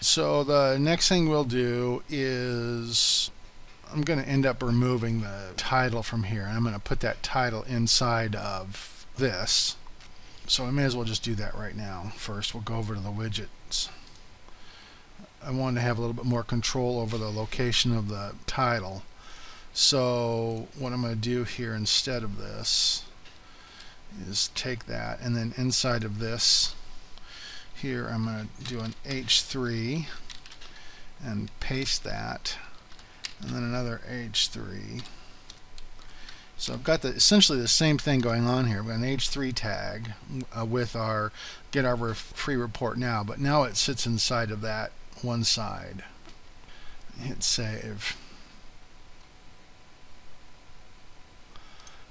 So the next thing we'll do is I'm going to end up removing the title from here. I'm going to put that title inside of this. So I may as well just do that right now. First we'll go over to the widgets. I want to have a little bit more control over the location of the title. So what I'm going to do here instead of this is take that and then inside of this here I'm going to do an H3 and paste that and then another H3 so I've got the, essentially the same thing going on here. We've an H3 tag uh, with our get our free report now, but now it sits inside of that one side. Hit save.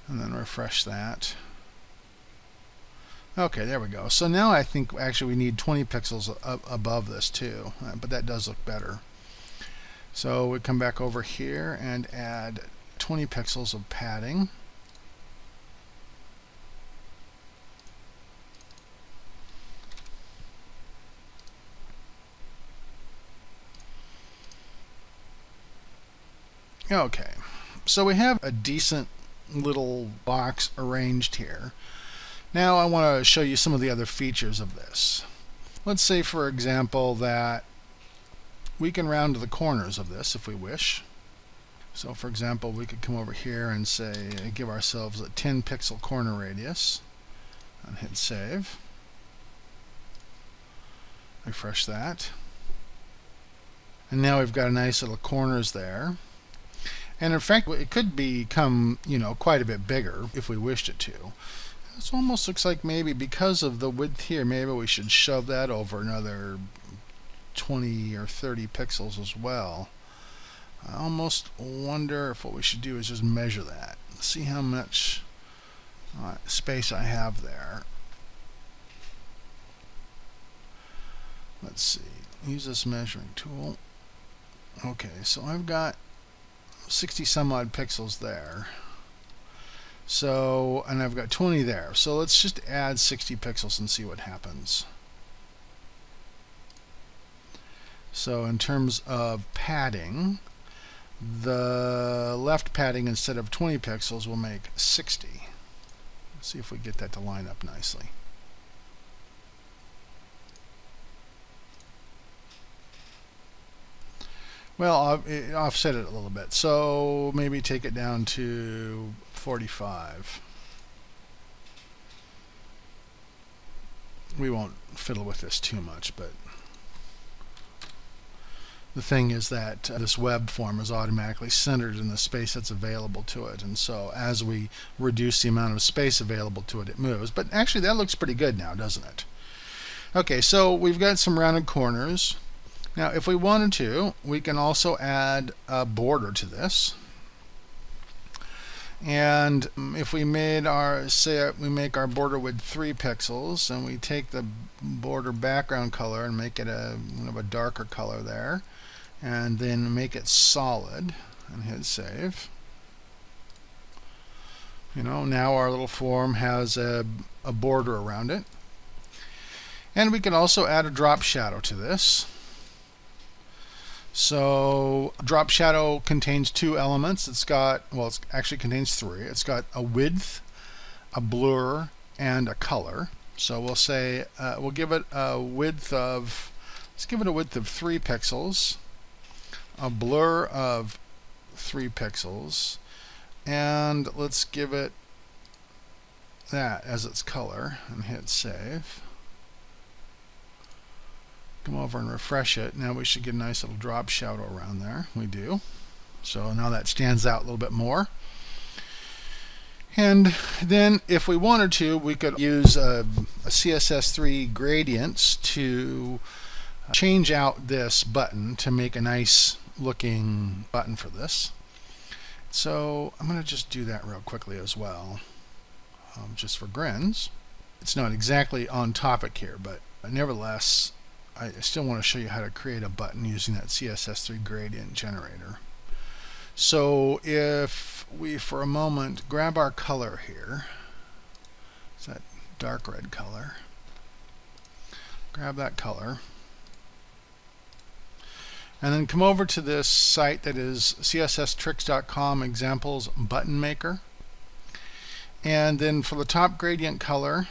And then refresh that. Okay, there we go. So now I think actually we need 20 pixels above this too, uh, but that does look better. So we come back over here and add 20 pixels of padding. Okay, so we have a decent little box arranged here. Now I want to show you some of the other features of this. Let's say for example that we can round the corners of this if we wish. So for example we could come over here and say give ourselves a 10 pixel corner radius and hit save. Refresh that. And now we've got a nice little corners there. And in fact, it could become, you know, quite a bit bigger if we wished it to. This almost looks like maybe because of the width here, maybe we should shove that over another 20 or 30 pixels as well. I almost wonder if what we should do is just measure that. See how much uh, space I have there. Let's see. Use this measuring tool. Okay, so I've got 60 some odd pixels there. So, and I've got 20 there. So let's just add 60 pixels and see what happens. So in terms of padding, the left padding instead of 20 pixels will make 60. Let's see if we get that to line up nicely. Well, I'll offset it a little bit. So maybe take it down to 45. We won't fiddle with this too much, but the thing is that uh, this web form is automatically centered in the space that's available to it and so as we reduce the amount of space available to it it moves but actually that looks pretty good now doesn't it okay so we've got some rounded corners now if we wanted to we can also add a border to this. And if we made our say we make our border with three pixels and we take the border background color and make it a, kind of a darker color there and then make it solid and hit save. You know now our little form has a, a border around it. And we can also add a drop shadow to this so drop shadow contains two elements. It's got well it actually contains three. It's got a width a blur and a color. So we'll say uh, we'll give it a width of let's give it a width of three pixels a blur of 3 pixels and let's give it that as its color and hit save come over and refresh it now we should get a nice little drop shadow around there we do so now that stands out a little bit more and then if we wanted to we could use a, a CSS3 gradients to change out this button to make a nice looking button for this. So I'm going to just do that real quickly as well, um, just for grins. It's not exactly on topic here, but nevertheless, I still want to show you how to create a button using that CSS3 gradient generator. So if we, for a moment, grab our color here, it's that dark red color, grab that color, And then come over to this site that is csstricks.com examples button maker. And then for the top gradient color,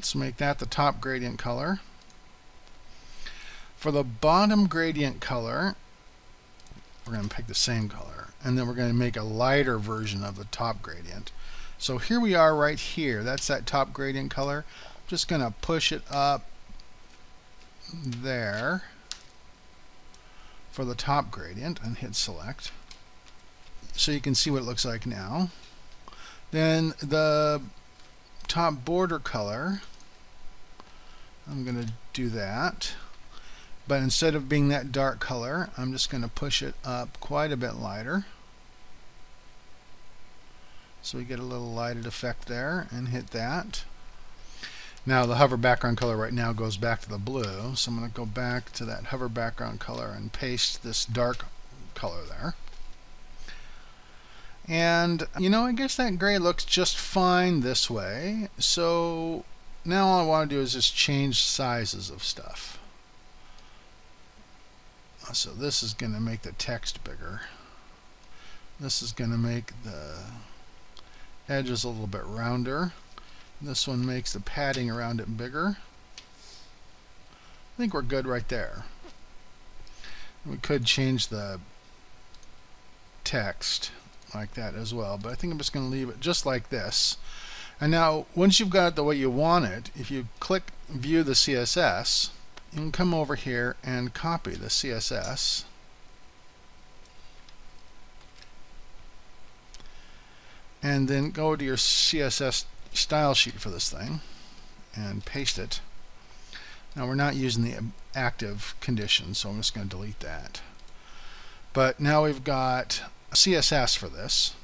let's make that the top gradient color. For the bottom gradient color, we're going to pick the same color. And then we're going to make a lighter version of the top gradient. So here we are right here. That's that top gradient color. I'm just going to push it up there for the top gradient and hit select so you can see what it looks like now then the top border color I'm going to do that but instead of being that dark color I'm just going to push it up quite a bit lighter so we get a little lighted effect there and hit that now the hover background color right now goes back to the blue, so I'm going to go back to that hover background color and paste this dark color there. And, you know, I guess that gray looks just fine this way. So now all I want to do is just change sizes of stuff. Uh, so this is going to make the text bigger. This is going to make the edges a little bit rounder. This one makes the padding around it bigger. I think we're good right there. We could change the text like that as well, but I think I'm just going to leave it just like this. And now, once you've got the way you want it, if you click View the CSS, you can come over here and copy the CSS. And then go to your CSS style sheet for this thing and paste it. Now we're not using the active condition, so I'm just going to delete that. But now we've got CSS for this.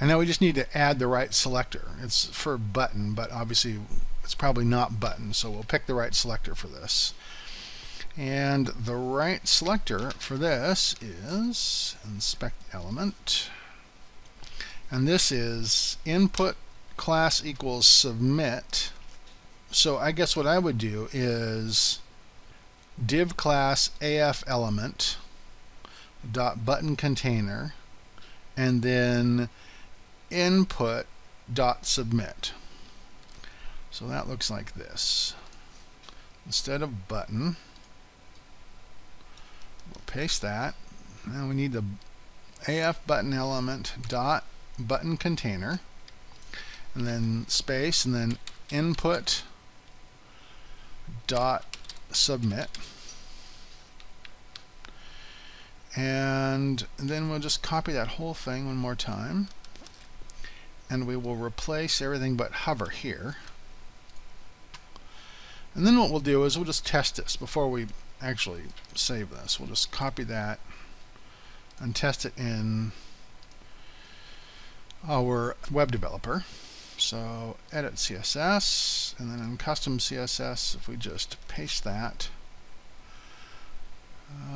And now we just need to add the right selector. It's for button, but obviously it's probably not button, so we'll pick the right selector for this. And the right selector for this is inspect element and this is input class equals submit so I guess what I would do is div class AF element dot button container and then input dot submit so that looks like this. Instead of button we'll paste that. Now we need the AF button element dot button container and then space and then input dot submit. And then we'll just copy that whole thing one more time and we will replace everything but hover here and then what we'll do is we'll just test this before we actually save this we'll just copy that and test it in our web developer. So edit CSS, and then in custom CSS, if we just paste that.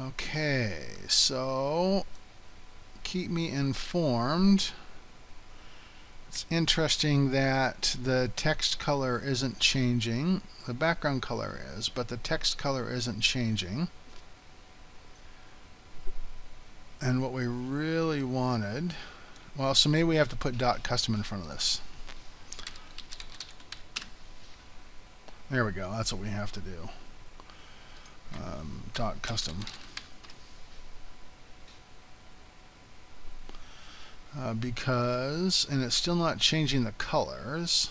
Okay, so keep me informed. It's interesting that the text color isn't changing. The background color is, but the text color isn't changing. And what we really wanted well, so maybe we have to put dot custom in front of this. There we go. That's what we have to do. Um, dot custom. Uh, because, and it's still not changing the colors.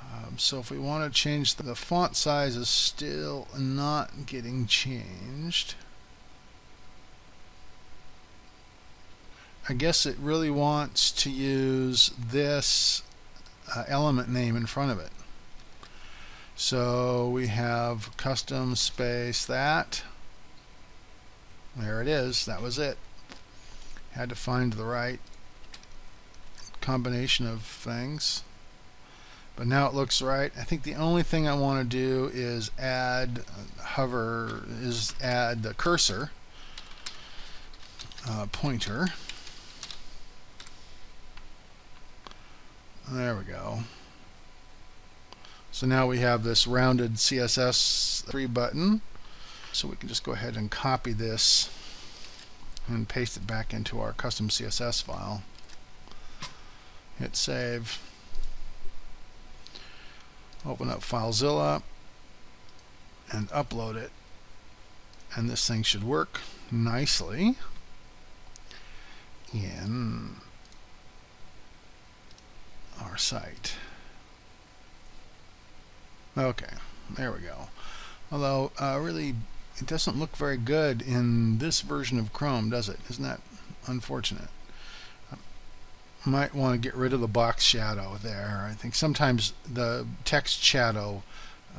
Um, so if we want to change the, the font size is still not getting changed. I guess it really wants to use this uh, element name in front of it. So we have custom space that. There it is. That was it. Had to find the right combination of things. But now it looks right. I think the only thing I want to do is add uh, hover is add the cursor uh, pointer. There we go. So now we have this rounded CSS3 button. So we can just go ahead and copy this and paste it back into our custom CSS file. Hit save. Open up FileZilla and upload it. And this thing should work nicely in our site. Okay, there we go. Although, uh, really, it doesn't look very good in this version of Chrome, does it? Isn't that unfortunate? I might want to get rid of the box shadow there. I think sometimes the text shadow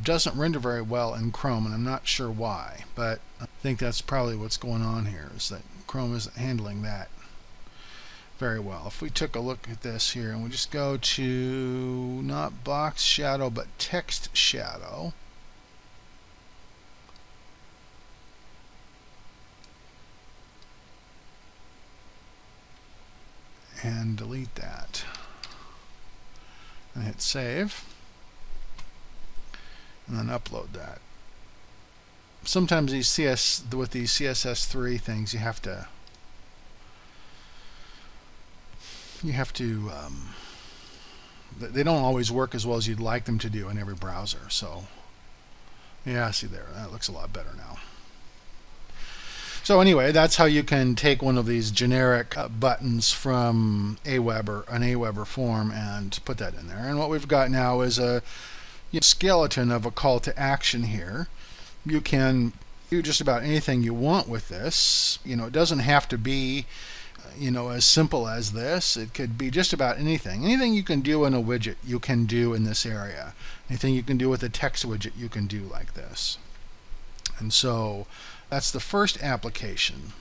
doesn't render very well in Chrome, and I'm not sure why, but I think that's probably what's going on here, is that Chrome isn't handling that very well. If we took a look at this here and we just go to not box shadow but text shadow delete that. And hit save. And then upload that. Sometimes these CS with these CSS3 things you have to you have to um, they don't always work as well as you'd like them to do in every browser so yeah see there that looks a lot better now so anyway that's how you can take one of these generic uh, buttons from Aweber an Aweber form and put that in there and what we've got now is a you know, skeleton of a call to action here you can do just about anything you want with this you know it doesn't have to be you know, as simple as this. It could be just about anything. Anything you can do in a widget, you can do in this area. Anything you can do with a text widget, you can do like this. And so that's the first application.